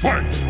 Fight!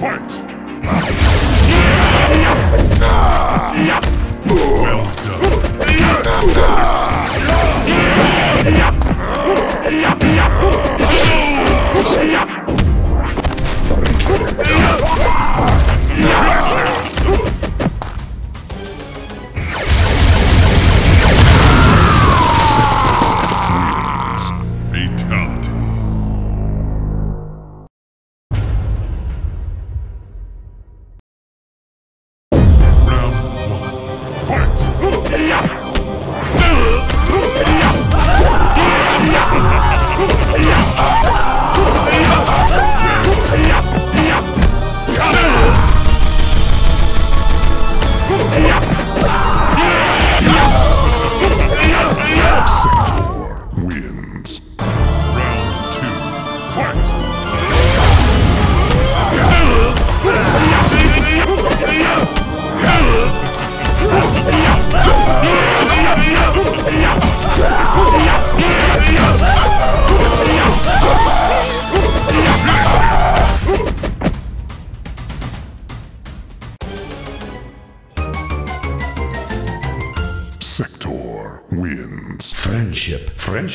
Fight!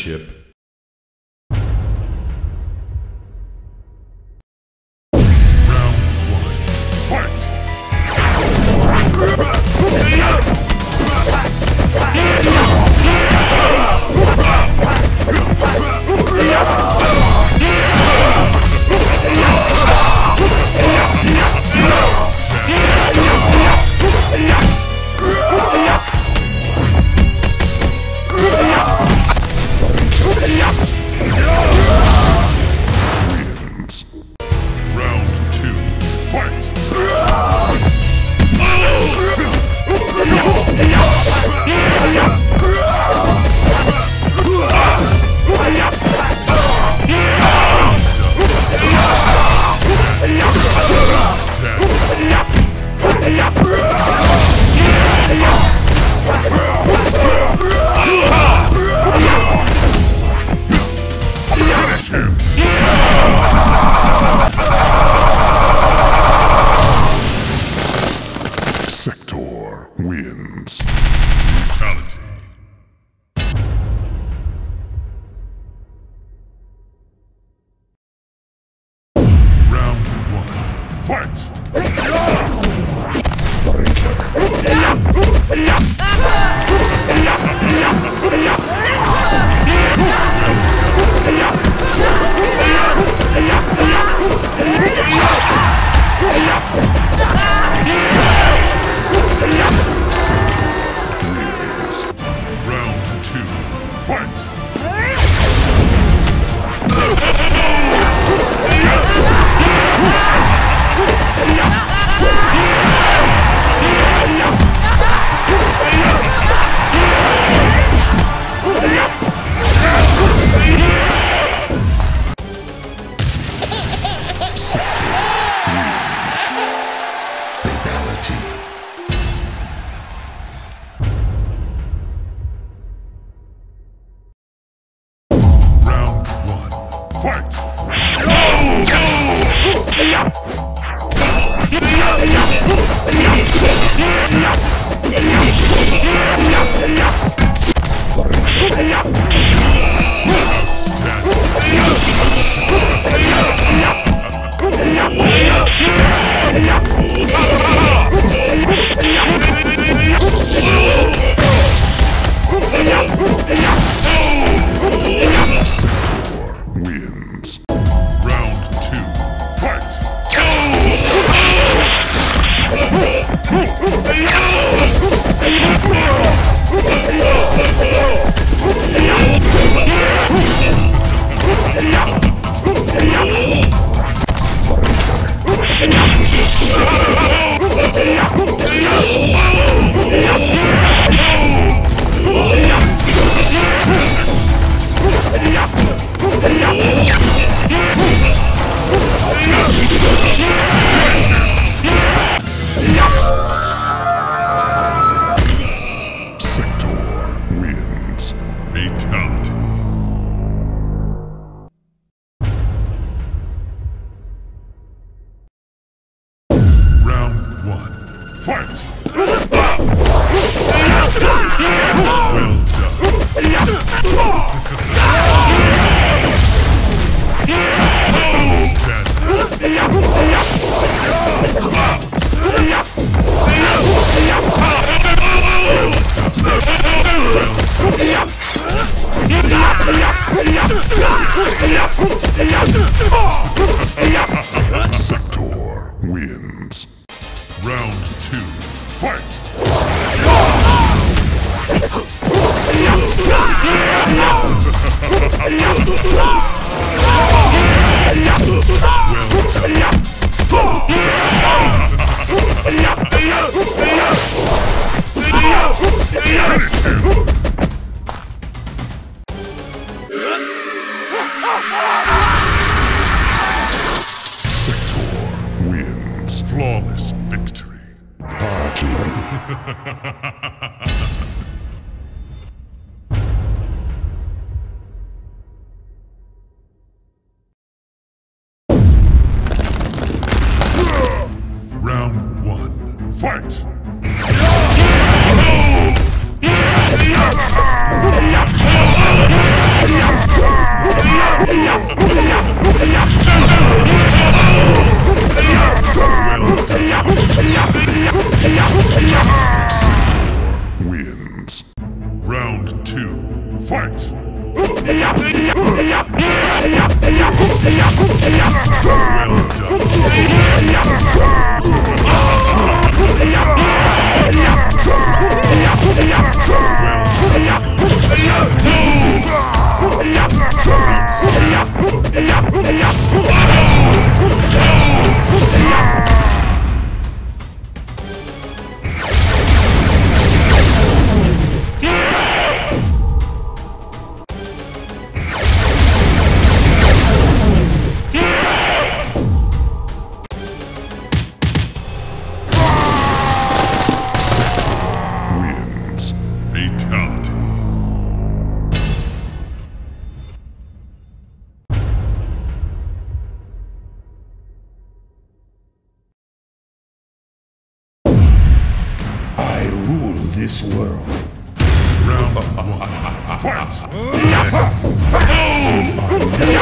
Friendship. This world. Round one. Fight! Sector wins. Round two. Fight!